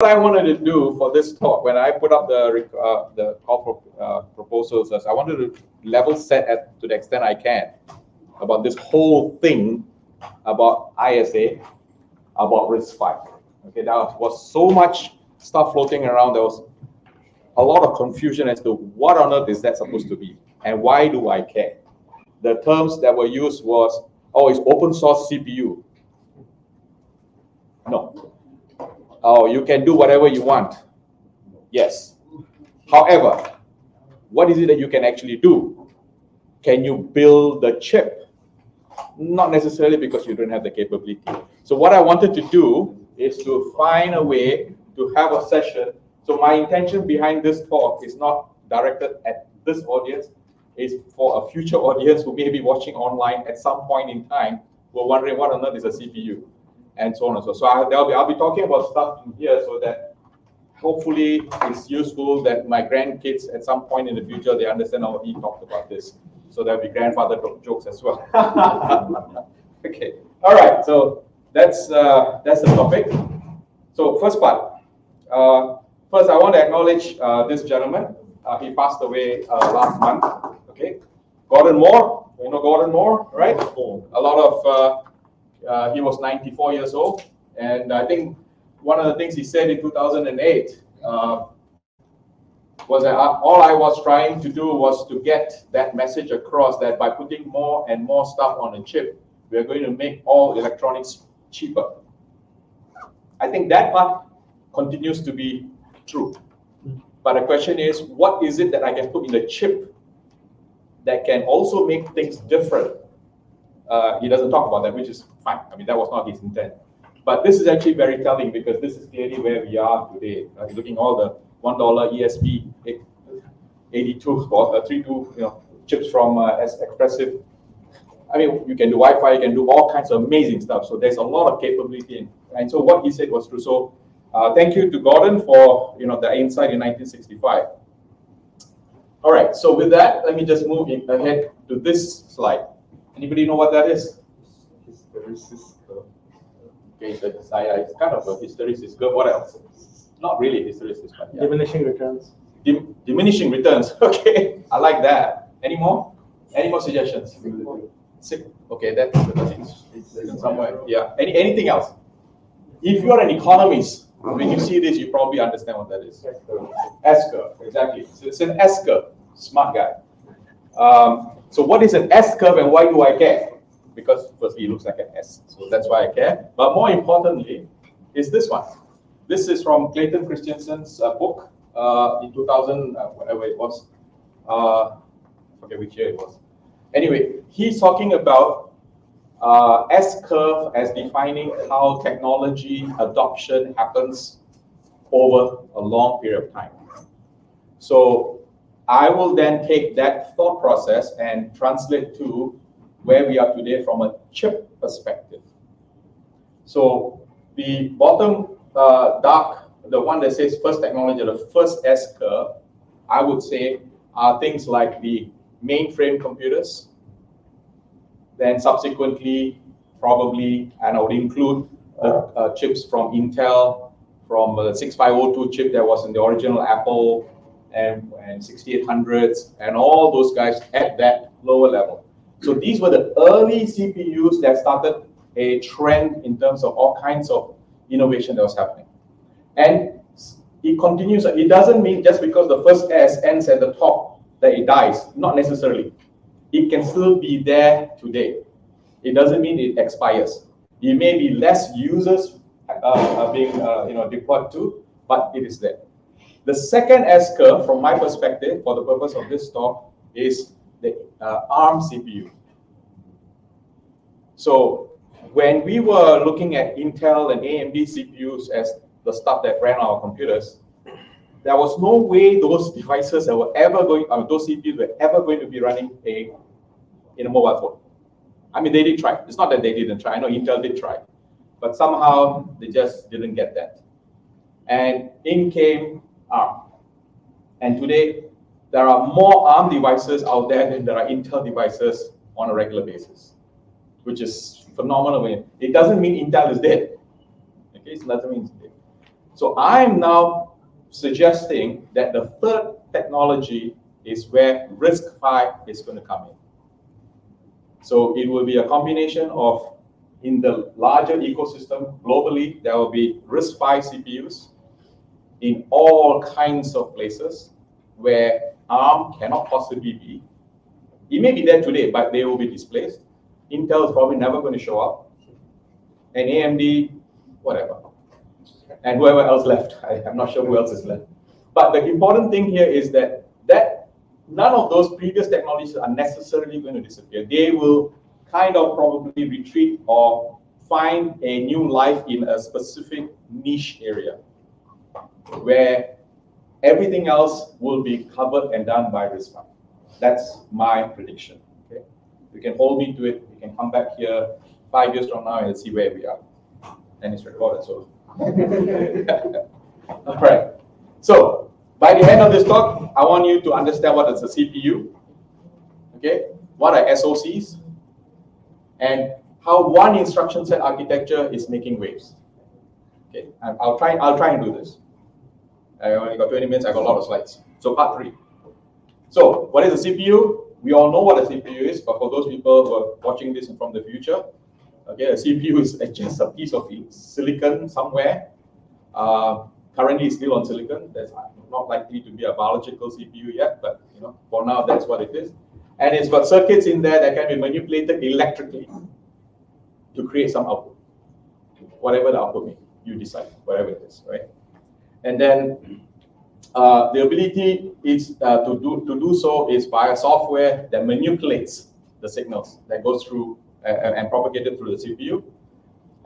what I wanted to do for this talk, when I put up the uh, the call for uh, proposals, I wanted to level set at, to the extent I can about this whole thing about ISA, about RISC-V. Okay, there was so much stuff floating around. There was a lot of confusion as to what on earth is that supposed to be and why do I care. The terms that were used was, oh, it's open source CPU. No. Oh, you can do whatever you want. Yes. However, what is it that you can actually do? Can you build the chip? Not necessarily because you don't have the capability. So what I wanted to do is to find a way to have a session. So my intention behind this talk is not directed at this audience, is for a future audience who may be watching online at some point in time, who are wondering what on earth is a CPU, and so on and so. So I, will be I'll be talking about stuff in here so that hopefully it's useful that my grandkids at some point in the future they understand how he talked about this. So there'll be grandfather jokes as well. okay. All right. So that's uh, that's the topic. So first part. Uh, first, I want to acknowledge uh, this gentleman. Uh, he passed away uh, last month. Okay, Gordon Moore. You know Gordon Moore, right? A lot of. Uh, he was 94 years old, and I think one of the things he said in 2008 was that all I was trying to do was to get that message across that by putting more and more stuff on a chip, we are going to make all electronics cheaper. I think that part continues to be true. But the question is, what is it that I can put in the chip that can also make things different? Uh, he doesn't talk about that, which is fine. I mean, that was not his intent. But this is actually very telling because this is clearly where we are today. Uh, looking all the one dollar ESP 82 or uh, 32 you know chips from uh, Espressif. I mean, you can do Wi-Fi, you can do all kinds of amazing stuff. So there's a lot of capability in. And so what he said was true. So uh, thank you to Gordon for you know the insight in 1965. All right, so with that, let me just move ahead to this slide. Anybody know what that is? Hysteresis curve. Okay, so it's, it's kind of a hysteresis curve. What else? Not really hysteresis, but yeah. diminishing returns. Dim diminishing returns. Okay, I like that. Any more? Any more suggestions? Six. Okay, that's somewhere. Yeah. Any anything else? If you are an economist, when you see this, you probably understand what that is. S curve, exactly. So it's an S curve. Smart guy. Um, so what is an S curve and why do I care? Because firstly, it looks like an S, so that's why I care. But more importantly, is this one. This is from Clayton Christensen's uh, book uh, in 2000, uh, whatever it was. Uh, forget which year it was. Anyway, he's talking about uh, S curve as defining how technology adoption happens over a long period of time. So I will then take that thought process and translate to where we are today from a chip perspective. So the bottom uh, dark, the one that says first technology, the first S curve, I would say are things like the mainframe computers, then subsequently, probably, and I would include the uh, chips from Intel, from the 6502 chip that was in the original Apple and, and 6800s, and all those guys at that lower level. So these were the early CPUs that started a trend in terms of all kinds of innovation that was happening. And it continues, it doesn't mean just because the first S ends at the top that it dies, not necessarily it can still be there today. It doesn't mean it expires. It may be less users uh, being uh, you know deployed to, but it is there. The second S curve, from my perspective, for the purpose of this talk, is the uh, ARM CPU. So when we were looking at Intel and AMD CPUs as the stuff that ran our computers, there was no way those devices that were ever going, I mean, those CPUs were ever going to be running a in a mobile phone. I mean, they did try. It's not that they didn't try. I know Intel did try, but somehow they just didn't get that. And in came ARM. And today, there are more ARM devices out there than there are Intel devices on a regular basis, which is phenomenal. It doesn't mean Intel is dead. Okay, it doesn't mean it's dead. So I'm now suggesting that the third technology is where RISC-V is going to come in. So it will be a combination of, in the larger ecosystem globally, there will be RISC-V CPUs in all kinds of places where ARM cannot possibly be. It may be there today, but they will be displaced. Intel is probably never going to show up. And AMD, whatever. And whoever else left. I, I'm not sure who else is left. But the important thing here is that that none of those previous technologies are necessarily going to disappear. They will kind of probably retreat or find a new life in a specific niche area where everything else will be covered and done by RISC-V. That's my prediction. Okay, you can hold me to it. You can come back here five years from now and see where we are. And it's recorded, so. All right. So by the end of this talk, I want you to understand what is a CPU. Okay, what are SOCs, and how one instruction set architecture is making waves. Okay, I'll try. I'll try and do this. I only got 20 minutes. I got a lot of slides. So part three. So what is a CPU? We all know what a CPU is, but for those people who are watching this from the future, okay, a CPU is just a piece of silicon somewhere. Uh, currently, it's still on silicon. That's not likely to be a biological CPU yet, but you know, for now, that's what it is. And it's got circuits in there that can be manipulated electrically to create some output. Whatever the output may you decide, whatever it is, right? And then uh, the ability is uh, to do to do so is by a software that manipulates the signals that goes through uh, and propagated through the CPU.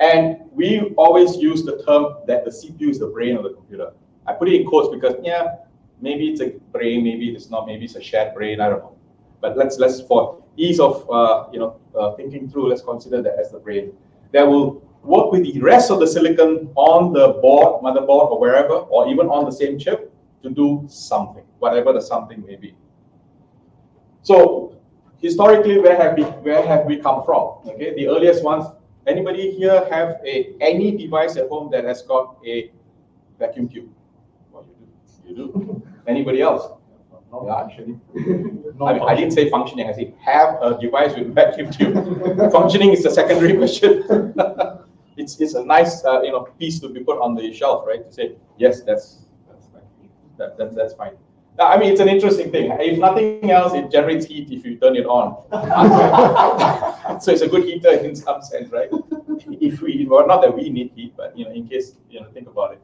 And we always use the term that the CPU is the brain of the computer. I put it in quotes because yeah, maybe it's a brain, maybe it's not, maybe it's a shared brain. I don't know. But let's let's for ease of uh, you know uh, thinking through, let's consider that as the brain. That will work with the rest of the silicon on the board, motherboard, or wherever, or even on the same chip to do something, whatever the something may be. So historically, where have we where have we come from? Okay, the earliest ones. Anybody here have a any device at home that has got a vacuum tube? What you do? You do. Anybody else? No, yeah, actually. no I, mean, I, didn't say functioning. I said have a device with vacuum tube. functioning is the secondary question it's, it's a nice uh, you know piece to be put on the shelf, right? To say yes, that's that's fine. That, that, that's fine. I mean, it's an interesting thing. If nothing else, it generates heat if you turn it on. so it's a good heater in some sense, right? If we, well, not that we need heat, but you know, in case you know, think about it.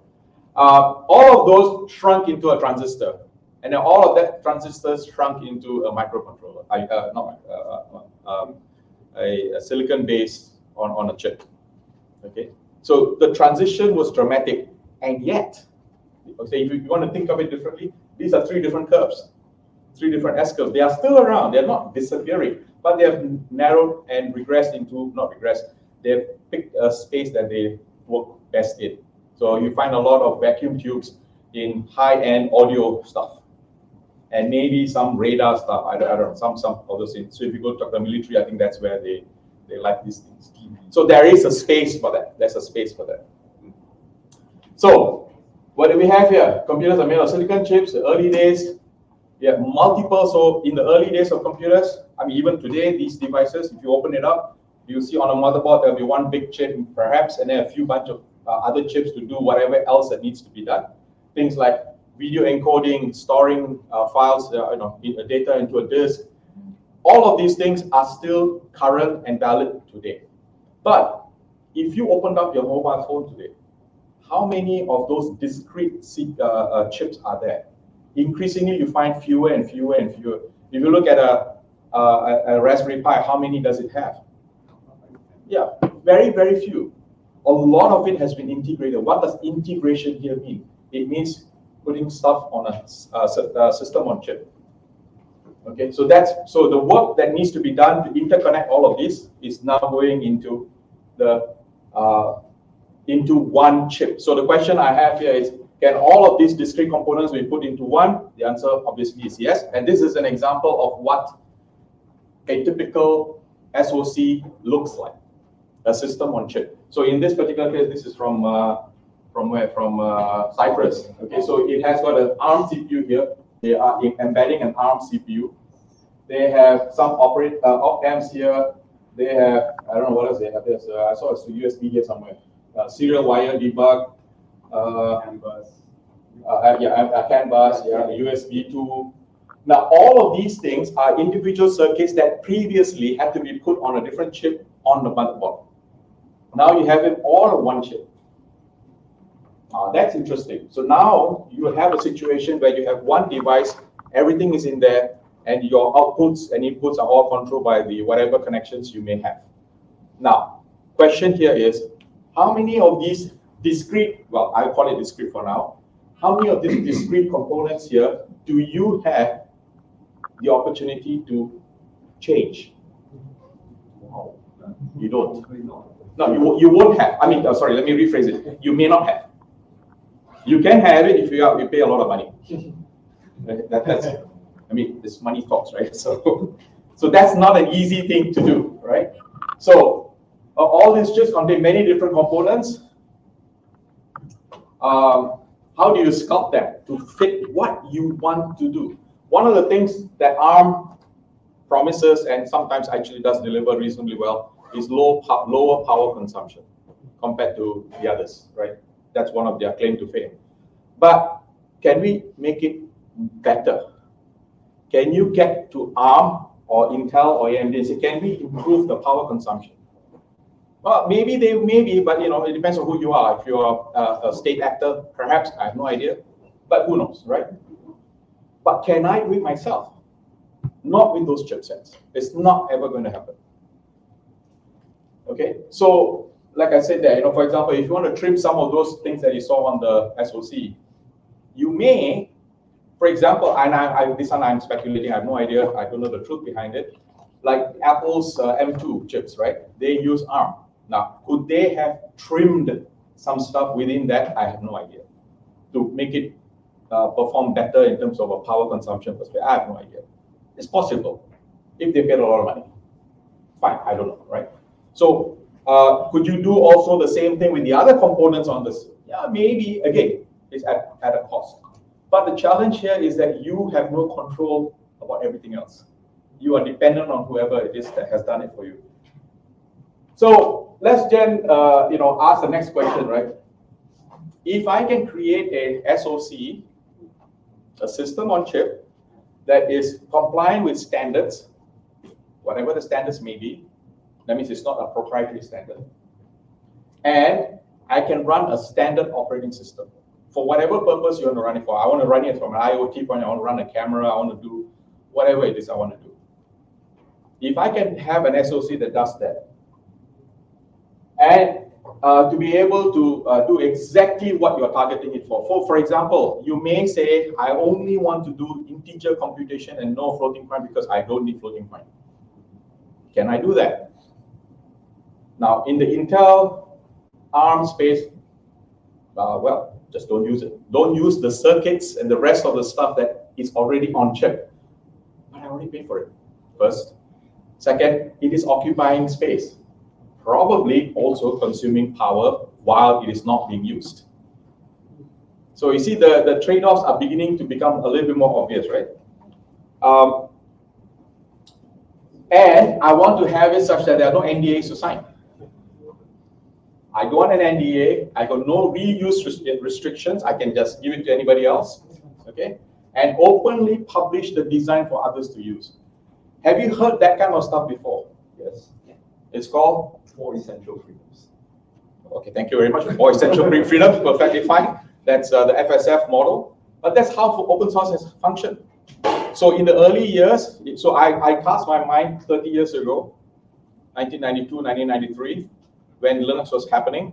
Uh, all of those shrunk into a transistor, and then all of that transistors shrunk into a microcontroller. I, uh, not uh, uh, um, a, a silicon base on on a chip. Okay, so the transition was dramatic, and yet, okay, if you want to think of it differently, these are three different curves, three different S curves. They are still around. They are not disappearing, but they have narrowed and regressed into not regressed. They have picked a space that they work best in. So you find a lot of vacuum tubes in high-end audio stuff, and maybe some radar stuff. I don't, I don't know some some other things. So if you go to the military, I think that's where they they like these things. So there is a space for that. There's a space for that. So what do we have here? Computers are made of silicon chips. The early days, we have multiple. So in the early days of computers, I mean, even today, these devices, if you open it up, you see on a motherboard, there'll be one big chip perhaps, and then a few bunch of uh, other chips to do whatever else that needs to be done. Things like video encoding, storing uh, files, uh, you know, data into a disk. All of these things are still current and valid today. But if you opened up your mobile phone today, how many of those discrete uh, uh, chips are there? Increasingly, you find fewer and fewer and fewer. If you look at a, a, a Raspberry Pi, how many does it have? Yeah, very, very few. A lot of it has been integrated. What does integration here mean? It means putting stuff on a, a system on chip. Okay, so that's so the work that needs to be done to interconnect all of this is now going into the uh, into one chip. So the question I have here is, can all of these discrete components be put into one? The answer obviously is yes. And this is an example of what a typical SoC looks like, a system on chip. So in this particular case, this is from uh, from where? From uh, Cypress. Okay, so it has got an ARM CPU here. They are embedding an ARM CPU. They have some operate uh, op amps here. They have I don't know what else they have. There's uh, I saw a USB here somewhere. Uh, serial wire debug. Uh, CAN bus. Uh, yeah, a CAN bus. Yeah, USB 2. Now, all of these things are individual circuits that previously had to be put on a different chip on the motherboard. Now you have it all on one chip. Uh, that's interesting. So now you have a situation where you have one device, everything is in there, and your outputs and inputs are all controlled by the whatever connections you may have. Now, question here is, how many of these discrete, well, I call it discrete for now, how many of these discrete components here do you have the opportunity to change? You don't. No, you, you won't have. I mean, uh, sorry, let me rephrase it. You may not have. You can have it if you, are, you pay a lot of money. that, that's, I mean, this money talks, right? So, so that's not an easy thing to do, right? So uh, all these chips contain many different components. Um, how do you sculpt them to fit what you want to do? One of the things that ARM promises and sometimes actually does deliver reasonably well is low lower power consumption compared to the others, right? That's one of their claim to fame. But can we make it better? Can you get to ARM or Intel or AMD and say, can we improve the power consumption? Well, maybe they maybe, but you know, it depends on who you are. If you're a, a state actor, perhaps I have no idea, but who knows, right? But can I do it myself? Not with those chipsets. It's not ever going to happen. Okay, so like I said there, you know, for example, if you want to trim some of those things that you saw on the SOC, you may, for example, and I, I, this one I'm speculating, I have no idea, I don't know the truth behind it. Like Apple's uh, M2 chips, right? They use ARM. Now, could they have trimmed some stuff within that? I have no idea. To make it uh, perform better in terms of a power consumption perspective, I have no idea. It's possible if they paid a lot of money. Fine, I don't know, right? So uh, could you do also the same thing with the other components on this? Yeah, maybe. Again, it's at, at a cost. But the challenge here is that you have no control about everything else. You are dependent on whoever it is that has done it for you. So let's then, uh, you know, ask the next question, right? If I can create a SOC, a system on chip that is compliant with standards, whatever the standards may be, that means it's not a proprietary standard. And I can run a standard operating system for whatever purpose you want to run it for. I want to run it from an IoT point, I want to run a camera, I want to do whatever it is I want to do. If I can have an SOC that does that, and uh, to be able to uh, do exactly what you're targeting it for. for. For example, you may say, I only want to do integer computation and no floating point because I don't need floating point. Can I do that? Now, in the Intel ARM space, uh, well, just don't use it. Don't use the circuits and the rest of the stuff that is already on chip. But I already paid for it, first. Second, it is occupying space, probably also consuming power while it is not being used. So you see the, the trade-offs are beginning to become a little bit more obvious, right? Um, and I want to have it such that there are no NDAs to sign. I go on an NDA. I got no reuse restrictions. I can just give it to anybody else. Okay. And openly publish the design for others to use. Have you heard that kind of stuff before? Yes. It's called Four Essential Freedoms. Okay, thank you very much. Four Essential Freedoms, perfectly fine. That's uh, the FSF model. But that's how open source has functioned. So in the early years, so I, I cast my mind 30 years ago, 1992, 1993 when Linux was happening,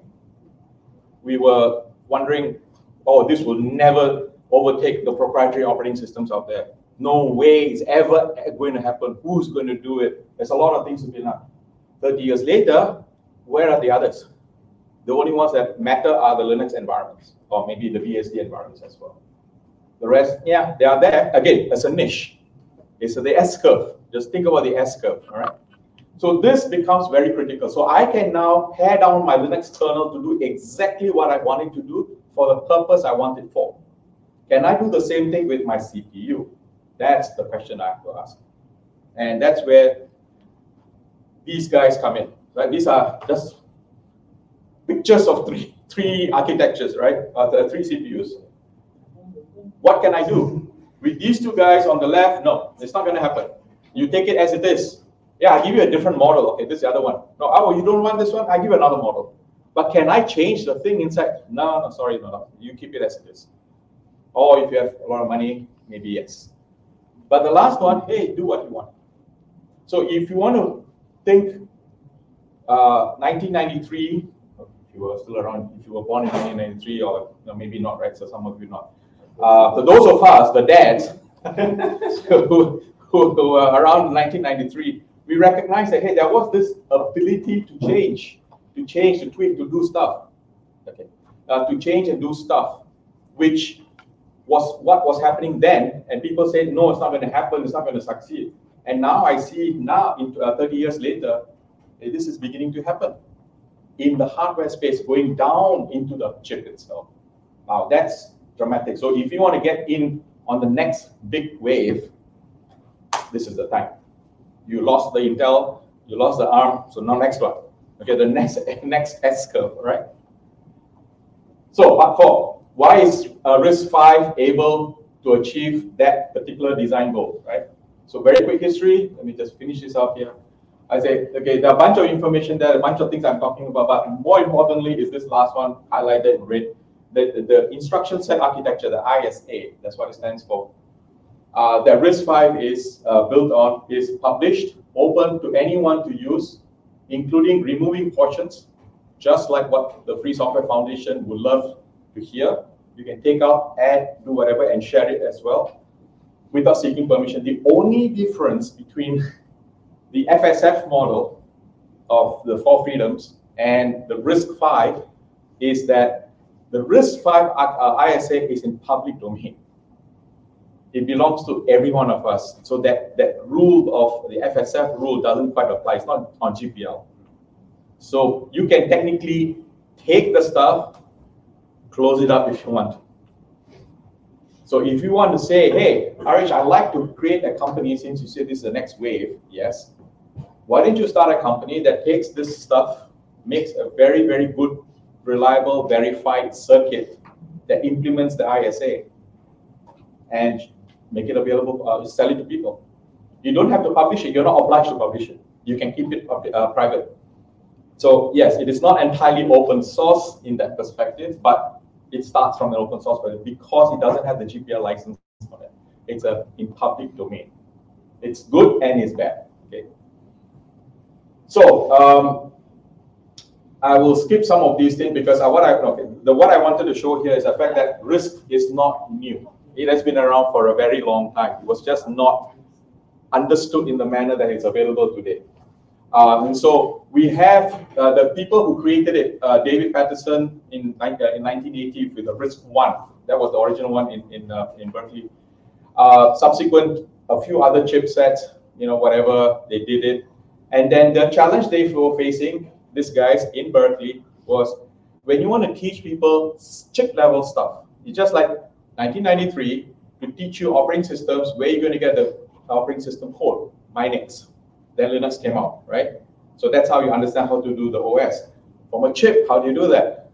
we were wondering, oh, this will never overtake the proprietary operating systems out there. No way it's ever going to happen. Who's going to do it? There's a lot of things to be done. 30 years later, where are the others? The only ones that matter are the Linux environments, or maybe the BSD environments as well. The rest, yeah, they are there. Again, as a niche. It's the S curve. Just think about the S curve, all right? So this becomes very critical. So I can now pare down my Linux kernel to do exactly what I want it to do for the purpose I want it for. Can I do the same thing with my CPU? That's the question I have to ask. And that's where these guys come in. Right? These are just pictures of three, three architectures, right? Uh, three CPUs. What can I do? With these two guys on the left, no, it's not going to happen. You take it as it is. Yeah, I give you a different model. Okay, this is the other one. No, oh, you don't want this one? I give you another model. But can I change the thing inside? No, no, sorry, no, no. You keep it as it is. Or if you have a lot of money, maybe yes. But the last one, hey, do what you want. So if you want to think uh, 1993, if you were still around, if you were born in 1993, or no, maybe not, right? So some of you not. Uh, for those of us, the dads, who, who, who were around 1993, we recognize that, hey, there was this ability to change, to change, to tweak, to do stuff. Okay. Uh, to change and do stuff, which was what was happening then. And people said, no, it's not going to happen, it's not going to succeed. And now I see now, in, uh, 30 years later, this is beginning to happen in the hardware space, going down into the chip itself. Now that's dramatic. So if you want to get in on the next big wave, this is the time. You lost the Intel, you lost the ARM, so now next one. Okay, the next next S curve, right? So part four, why is uh, RISC-V able to achieve that particular design goal, right? So very quick history. Let me just finish this up here. I say, okay, there are a bunch of information there, a bunch of things I'm talking about, but more importantly is this last one highlighted in red, the, the instruction set architecture, the ISA, that's what it stands for. Uh, that RISC-V is uh, built on, is published, open to anyone to use, including removing portions, just like what the Free Software Foundation would love to hear. You can take out, add, do whatever, and share it as well without seeking permission. The only difference between the FSF model of the four freedoms and the RISC-V is that the RISC-V uh, ISA is in public domain. It belongs to every one of us. So that, that rule of the FSF rule doesn't quite apply. It's not on GPL. So you can technically take the stuff, close it up if you want. So if you want to say, hey, Harish, I'd like to create a company since you say this is the next wave, yes. Why don't you start a company that takes this stuff, makes a very, very good, reliable, verified circuit that implements the ISA and make it available, uh, sell it to people. You don't have to publish it. You're not obliged to publish it. You can keep it uh, private. So yes, it is not entirely open source in that perspective, but it starts from an open source project because it doesn't have the GPL license on it. It's a in public domain. It's good and it's bad. Okay. So um, I will skip some of these things because I, what I okay, the what I wanted to show here is the fact that RISC is not new. It has been around for a very long time. It was just not understood in the manner that it's available today. Um, and so we have uh, the people who created it, uh, David Patterson in, uh, in 1980 with the RISC one. That was the original one in, in, uh, in Berkeley. Uh, subsequent, a few other chipsets, you know, whatever, they did it. And then the challenge they were facing, these guys in Berkeley, was when you want to teach people chip level stuff, it's just like 1993 to teach you operating systems, where you're going to get the operating system code, Minix then Linux came out, right? So that's how you understand how to do the OS. From a chip, how do you do that?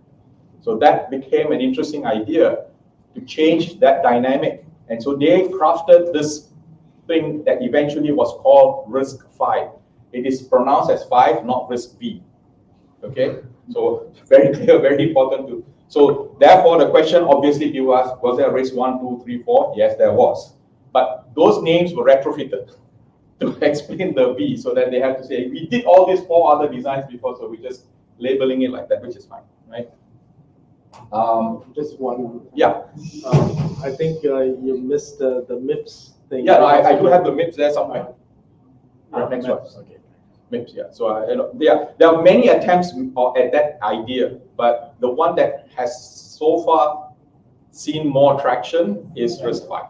So that became an interesting idea to change that dynamic. And so they crafted this thing that eventually was called RISC-V. It is pronounced as 5, not RISC-V. Okay? So very clear, very important to. So therefore, the question obviously you ask, was there RISC 1, 2, 3, 4? Yes, there was. But those names were retrofitted to explain the V so that they have to say, we did all these four other designs before, so we're just labeling it like that, which is fine, right? Um, just one. Yeah. Um, I think uh, you missed the, the MIPS thing. Yeah, no, I, I do have the MIPS there somewhere. Ah, next MIPS. one. Okay. MIPS, yeah. So I, you know, there, there are many attempts at that idea, but the one that has so far seen more traction is RISC-V.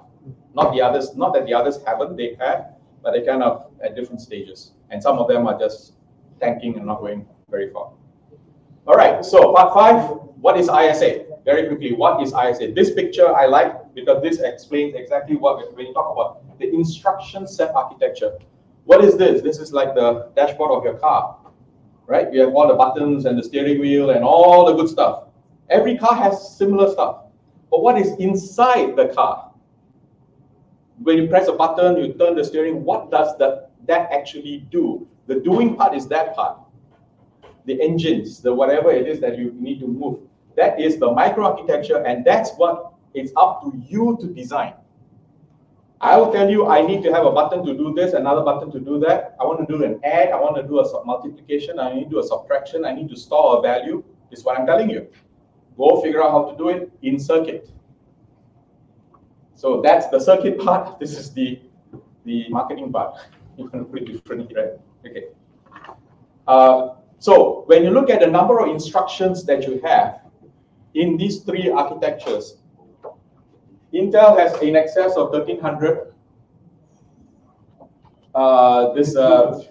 Not the others, not that the others haven't, they have, but they're kind of at different stages. and some of them are just tanking and not going very far. All right, so part five, what is ISA? Very quickly, what is ISA? This picture I like because this explains exactly what, when you talk about the instruction set architecture. What is this? This is like the dashboard of your car, right? You have all the buttons and the steering wheel and all the good stuff. Every car has similar stuff. But what is inside the car? When you press a button, you turn the steering, what does that, that actually do? The doing part is that part. The engines, the whatever it is that you need to move. That is the microarchitecture, and that's what it's up to you to design. I'll tell you, I need to have a button to do this, another button to do that. I want to do an add, I want to do a multiplication, I need to do a subtraction, I need to store a value. Is what I'm telling you. Go figure out how to do it in circuit. So that's the circuit part. This is the, the marketing part. You can put it differently, right? Okay. Uh, so when you look at the number of instructions that you have in these three architectures, Intel has in excess of 1300. Uh, this uh,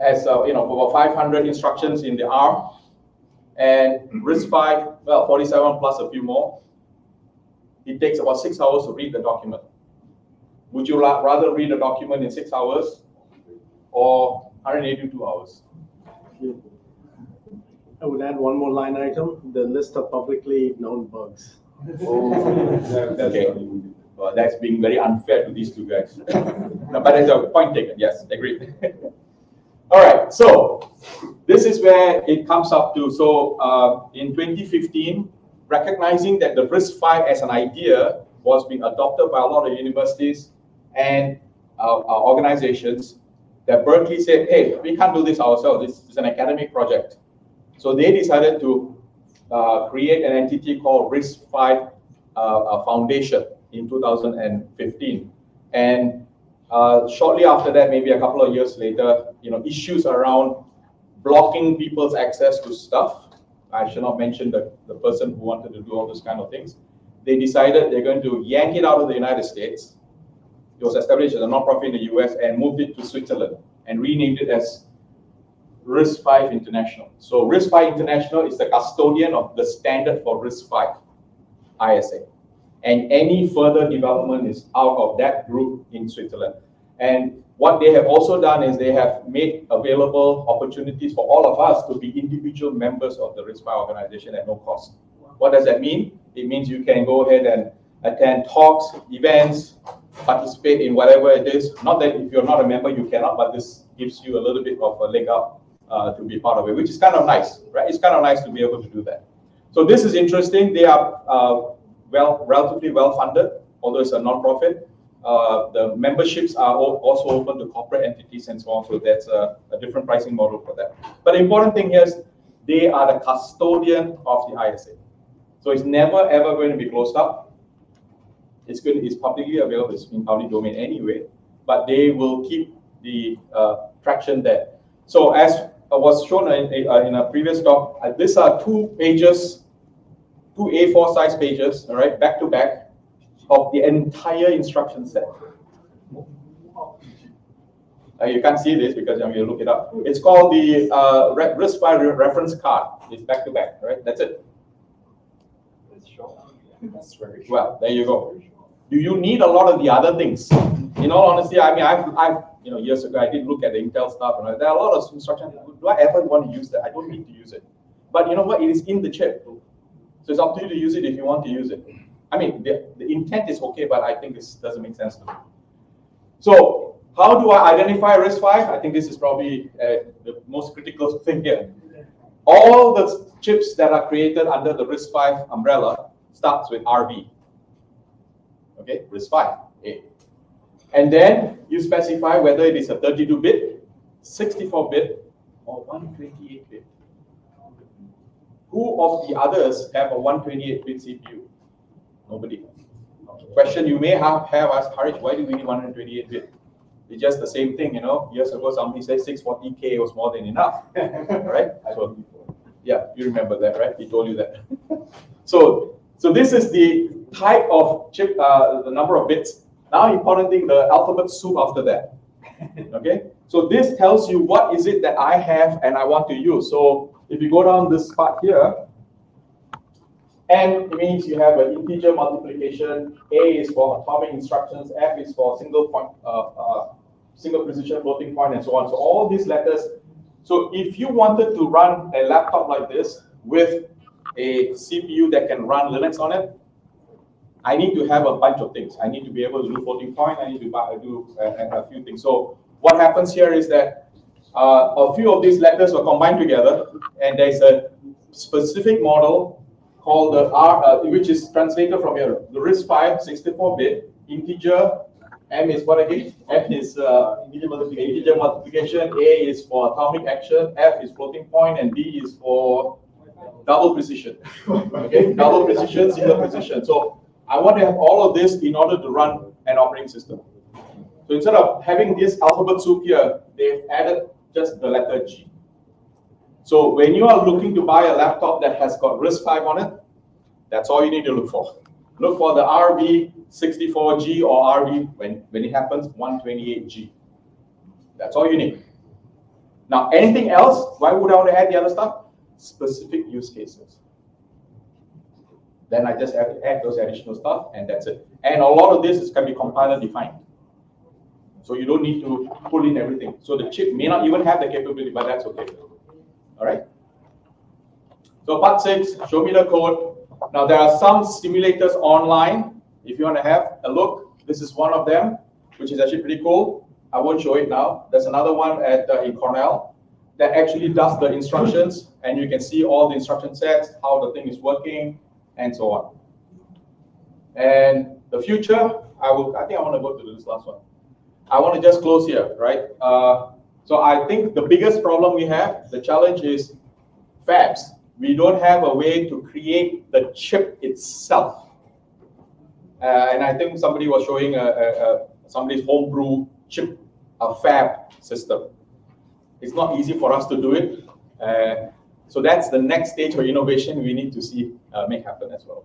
has uh, you know over 500 instructions in the ARM, and RISC-V, well, 47 plus a few more. It takes about six hours to read the document. Would you rather read a document in six hours or 182 hours? I would add one more line item, the list of publicly known bugs. Oh, okay. Well, that's being very unfair to these two guys. no, but that's a point taken. Yes, agreed. All right. So this is where it comes up to. So uh, in 2015, recognizing that the RISC-V as an idea was being adopted by a lot of universities and uh, uh, organizations, that Berkeley said, hey, we can't do this ourselves. This is an academic project. So they decided to uh, create an entity called RISC-V uh, Foundation in 2015. And uh, shortly after that, maybe a couple of years later, you know, issues around blocking people's access to stuff. I should not mention the, the person who wanted to do all those kind of things. They decided they're going to yank it out of the United States. It was established as a nonprofit in the US and moved it to Switzerland and renamed it as RISC-V International. So RISC-V International is the custodian of the standard for RISC-V ISA. And any further development is out of that group in Switzerland. And what they have also done is they have made available opportunities for all of us to be individual members of the RISC-V organization at no cost. What does that mean? It means you can go ahead and attend talks, events, participate in whatever it is. Not that if you're not a member, you cannot, but this gives you a little bit of a leg up uh, to be part of it, which is kind of nice, right? It's kind of nice to be able to do that. So this is interesting. They are uh, well, relatively well funded, although it's a non-profit. Uh, the memberships are also open to corporate entities and so on. So that's a, a, different pricing model for that. But the important thing here is they are the custodian of the ISA. So it's never ever going to be closed up. It's to, it's publicly available. It's in public domain anyway. But they will keep the uh, traction there. So as was shown in, uh, in a previous talk, uh, these are two pages, two A4 size pages, all right, back to back, of the entire instruction set. Uh, you can't see this because I'm going to look it up. It's called the uh, RISC-V reference card. It's back to back, right? That's it. That's very short. Well, there you go. Do you need a lot of the other things? In all honesty, I mean, I've, I've you know, years ago, I did look at the Intel stuff, and there are a lot of instructions. Do I ever want to use that? I don't need to use it. But you know what? It is in the chip. So it's up to you to use it if you want to use it. I mean, the, the intent is okay, but I think this doesn't make sense to me. So how do I identify RISC-V? I think this is probably uh, the most critical thing here. All the chips that are created under the RISC-V umbrella starts with RV. Okay, RISC-V. And then you specify whether it is a 32-bit, 64-bit, or 128-bit. Who of the others have a 128-bit CPU? Nobody. Question you may have, have asked, Harish, why do we need 128-bit? It's just the same thing, you know. Years ago, somebody said 640K was more than enough, right? So, yeah, you remember that, right? He told you that. so, so this is the type of chip, uh, the number of bits now, important thing, the alphabet soup after that. Okay? So this tells you what is it that I have and I want to use. So if you go down this part here, M means you have an integer multiplication, A is for atomic instructions, F is for single point, uh, uh, single precision floating point, and so on. So all these letters. So if you wanted to run a laptop like this with a CPU that can run Linux on it, I need to have a bunch of things. I need to be able to do floating point. I need to do a, a few things. So what happens here is that uh, a few of these letters are combined together, and there's a specific model called the R, uh, which is translated from here. The RISC-V 64-bit integer. M is what again? F is uh, integer, multiplication. integer multiplication. A is for atomic action. F is floating point, and D is for double precision. okay, double precision, single precision. So I want to have all of this in order to run an operating system. So instead of having this alphabet soup here, they've added just the letter G. So when you are looking to buy a laptop that has got RISC-V on it, that's all you need to look for. Look for the RV64G or RV, when, when it happens, 128G. That's all you need. Now, anything else, why would I want to add the other stuff? Specific use cases. Then I just have to add those additional stuff, and that's it. And a lot of this is can be compiler defined. So you don't need to pull in everything. So the chip may not even have the capability, but that's okay. All right. So part six, show me the code. Now there are some simulators online. If you want to have a look, this is one of them, which is actually pretty cool. I won't show it now. There's another one at uh, in Cornell that actually does the instructions, and you can see all the instruction sets, how the thing is working, and so on. And the future, I will. I think I want to go to this last one. I want to just close here, right? Uh, so I think the biggest problem we have, the challenge is fabs. We don't have a way to create the chip itself. Uh, and I think somebody was showing a, a, a, somebody's homebrew chip, a fab system. It's not easy for us to do it. Uh, so that's the next stage of innovation we need to see uh, make happen as well.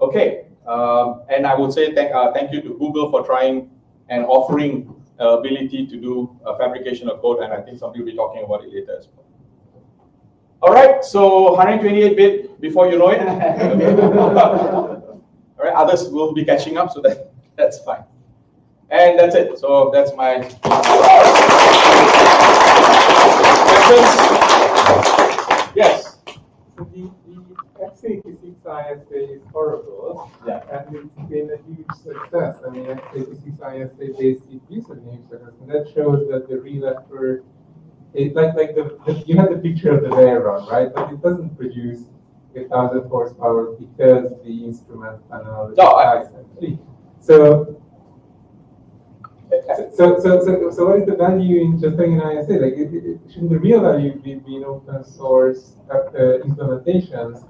Okay, um, and I would say thank, uh, thank you to Google for trying and offering uh, ability to do fabrication of code, and I think somebody will be talking about it later as well. All right, so 128-bit before you know it. All right, others will be catching up, so that, that's fine. And that's it. So that's my. X86 ISA is horrible. Yeah. And it's been a huge success. I mean, x86 ISA based CPUs have been a huge success. And that shows that the real effort, it, like, like the, the, you had the picture of the Veyron, right? But it doesn't produce a thousand horsepower because the instrument panel is no, I, so so, so, so, so what is the value in just having an ISA? Like, it, it, shouldn't the real value be, be in open source uh, implementations?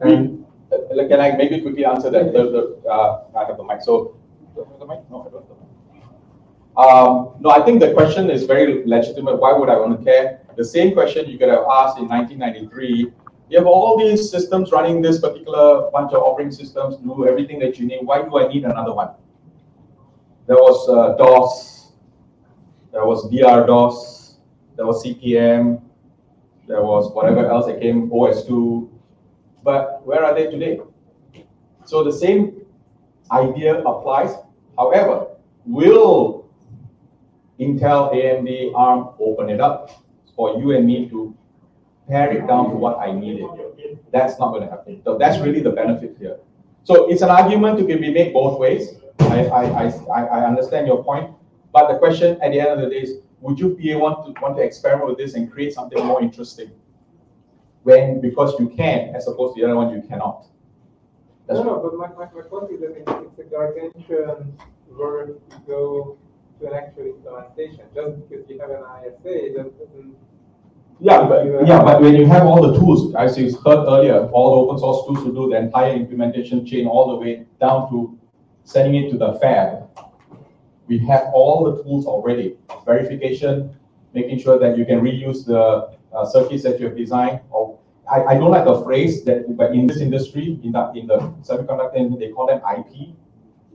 And we, can I maybe quickly answer that? The, the, uh, I have the mic. So, the mic? No, I don't have the mic. Um, no, I think the question is very legitimate. Why would I want to care? The same question you could have asked in 1993. You have all these systems running this particular bunch of operating systems, do everything that you need. Why do I need another one? There was uh, DOS, there was DR DOS, there was CP/M, there was whatever else that came, OS2. But where are they today? So the same idea applies. However, will Intel, AMD, ARM open it up for you and me to pare it down to what I needed? That's not going to happen. So that's really the benefit here. So it's an argument to be made both ways. I, I, I, I understand your point, but the question at the end of the day is, would you be want to want to experiment with this and create something more interesting? When because you can, as opposed to the other one you cannot. That's no, no, but my, my, my point is that it's a gargantuan work to go to an actual implementation. Just because you have an ISA doesn't yeah, but yeah, but when you have all the tools, as you heard earlier, all the open source tools to do the entire implementation chain all the way down to sending it to the fab, we have all the tools already. Verification, making sure that you can reuse the uh, circuits that you have designed. Or I, I don't like the phrase that, but in this industry, in the in the semiconductor, they call them IP.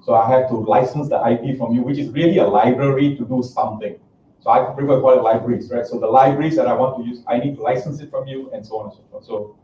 So I have to license the IP from you, which is really a library to do something. So I prefer call it libraries, right? So the libraries that I want to use, I need to license it from you and so on and so forth. So